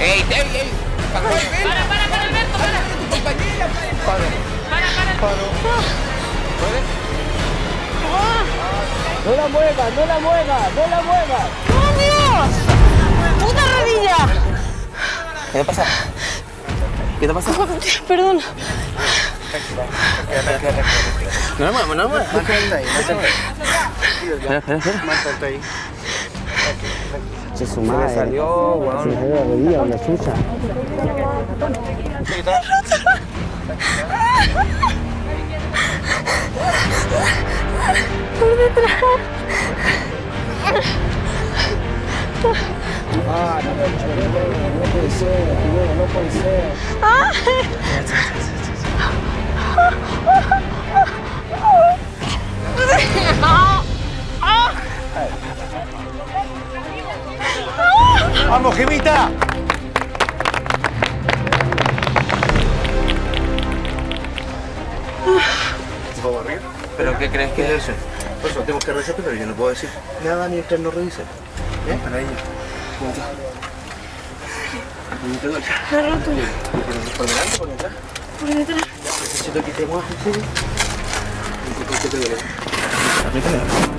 ey! ¡Pascual, ven! Para, para, para, Alberto, para. ¡Tu compañera! Paro, Para, para. paro. ¿Puedes? No la muevas, no la muevas, no la muevas. ¡Oh, Dios! ¡Puta rodilla! ¿Qué te pasa? ¿Qué te pasa? Perdón. No me muevas, no me muevas. Mantente ahí, mantente ahí. Espera, espera, espera. Mantente ahí. Se su Se salió, Se le weón. salió la rodilla, una chucha. Ah, no, no, no puede ser, no, no puede ser. ¡Vamos, Gemita! ¿Pero qué crees que es eso? Pues eso, tenemos que revisarte, pero yo no puedo decir nada mientras no revise. ¿Eh? Para ella. ¿Cómo está? ¿Cómo te duele? ¿Por, por delante, por detrás? Por detrás. Necesito que te muevas un poco. ¿Por qué te duele? Apriétale.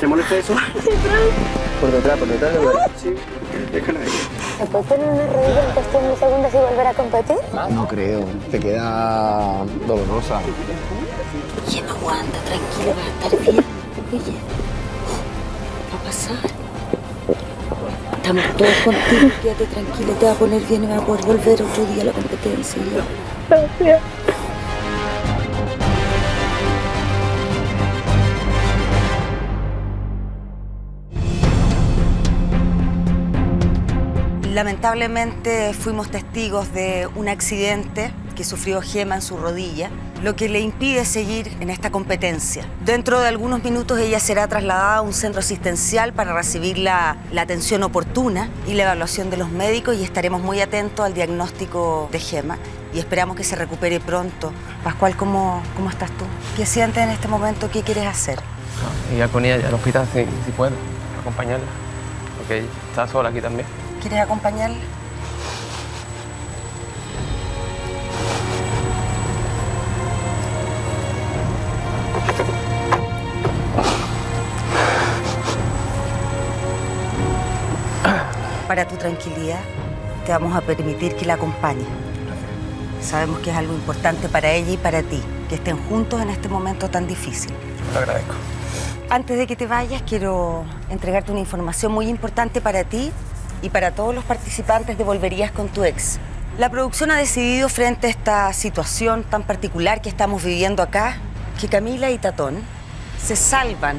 ¿Te molesta eso? Por detrás, por detrás. ¿le duele? Sí. Déjala ahí. ¿Se puede poner una rodilla en cuestión de segundos y volver a competir? No creo, te queda dolorosa. Oye, no aguanta, tranquilo, va a estar bien. Oye, va a pasar. Estamos todos contigo, quédate tranquilo, te va a poner bien y va a poder volver otro día a la competencia. Lamentablemente fuimos testigos de un accidente que sufrió Gema en su rodilla, lo que le impide seguir en esta competencia. Dentro de algunos minutos ella será trasladada a un centro asistencial para recibir la, atención oportuna y la evaluación de los médicos y estaremos muy atentos al diagnóstico de Gema y esperamos que se recupere pronto. Pascual, ¿cómo, cómo estás tú? ¿Qué sientes en este momento? ¿Qué quieres hacer? Ir con ella al hospital si, si puedo, acompañarla. Porque está sola aquí también. ¿Quieres acompañarla? Para tu tranquilidad, te vamos a permitir que la acompañes. Sabemos que es algo importante para ella y para ti, que estén juntos en este momento tan difícil. Te lo agradezco. Antes de que te vayas, quiero entregarte una información muy importante para ti y para todos los participantes de Volverías con tu ex. La producción ha decidido frente a esta situación tan particular que estamos viviendo acá, que Camila y Tatón se salvan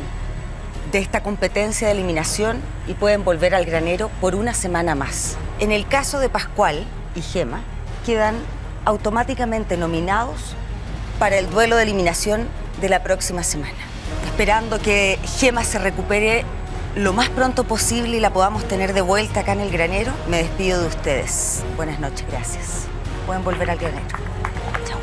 de esta competencia de eliminación y pueden volver al granero por una semana más. En el caso de Pascual y Gema, quedan automáticamente nominados para el duelo de eliminación de la próxima semana. Esperando que Gema se recupere lo más pronto posible y la podamos tener de vuelta acá en el granero, me despido de ustedes. Buenas noches, gracias. Pueden volver al granero. Chao.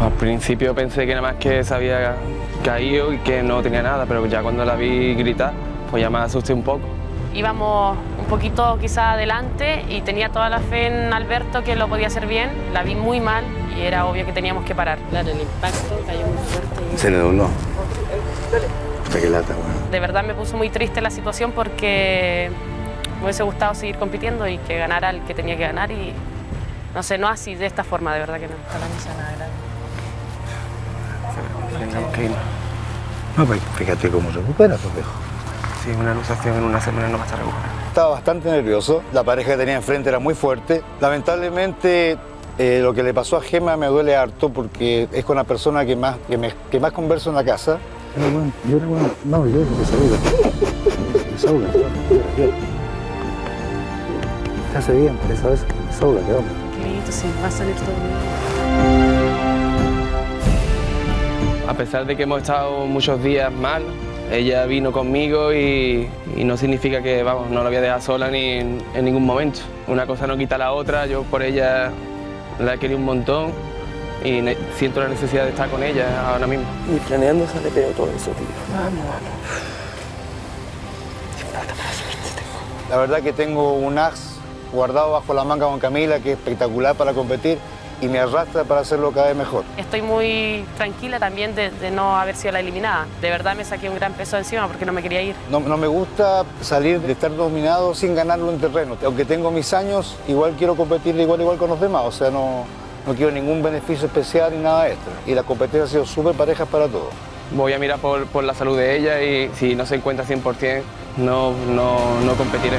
Al principio pensé que nada más que se había caído y que no tenía nada, pero ya cuando la vi gritar, pues ya me asusté un poco. Íbamos poquito quizá adelante y tenía toda la fe en Alberto que lo podía hacer bien. La vi muy mal y era obvio que teníamos que parar. Claro, el impacto cayó muy fuerte. Se le dobló. Puta que lata. De verdad me puso muy triste la situación porque me hubiese gustado seguir compitiendo y que ganara el que tenía que ganar y no sé, no así, de esta forma, de verdad que no. Ojalá no sea nada grave. Tendremos que irnos. No, pues fíjate cómo recupera, pues viejo. Sí, una luxación en una semana no va a estar recuperada. Estaba bastante nervioso, la pareja que tenía enfrente era muy fuerte. Lamentablemente eh, lo que le pasó a Gema me duele harto porque es con la persona que más, que me- que más converso en la casa. No, bueno, yo no, bueno, no, yo desahoga. Desahoga. Te hace bien, por eso es desahoga, te vamos. Listo, sí, va a salir todo bien. A pesar de que hemos estado muchos días mal, Ella vino conmigo y, y no significa que, vamos, no la voy a dejar sola ni en, en ningún momento. Una cosa no quita la otra, yo por ella la he querido un montón y siento la necesidad de estar con ella ahora mismo. Y planeando sale peor todo eso, tío. Vamos, vamos. La verdad que tengo un as guardado bajo la manga con Camila que es espectacular para competir y me arrastra para hacerlo cada vez mejor. Estoy muy tranquila también de, de no haber sido la eliminada. De verdad me saqué un gran peso encima porque no me quería ir. No, no me gusta salir de estar dominado sin ganarlo en terreno. Aunque tengo mis años, igual quiero competir igual igual con los demás. O sea, no, no quiero ningún beneficio especial ni nada extra. Y la competencia ha sido súper pareja para todos. Voy a mirar por, por la salud de ella y si no se encuentra 100%, no, no, no competiré.